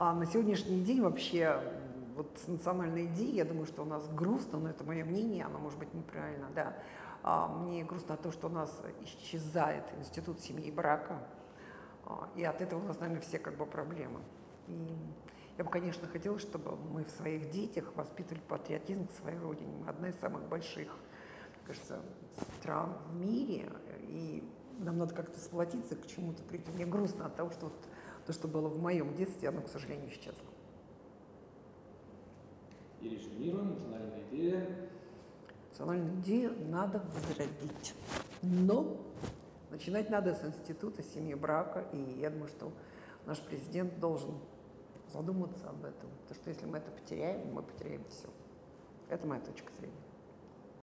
А на сегодняшний день вообще вот с национальной идеей, я думаю, что у нас грустно, но это мое мнение, оно может быть неправильно, да. А мне грустно то, что у нас исчезает институт семьи и брака, а, и от этого у нас, наверное, все как бы проблемы. И я бы, конечно, хотела, чтобы мы в своих детях воспитывали патриотизм к своей родине. Мы одна из самых больших, кажется, стран в мире, и нам надо как-то сплотиться, к чему-то прийти. Мне грустно от того, что вот то, что было в моем детстве, оно, к сожалению, исчезло. И резюмируем, национальная идея. Национальную идею надо возродить. Но начинать надо с института семьи брака, и я думаю, что наш президент должен задуматься об этом. Потому что если мы это потеряем, мы потеряем все. Это моя точка зрения.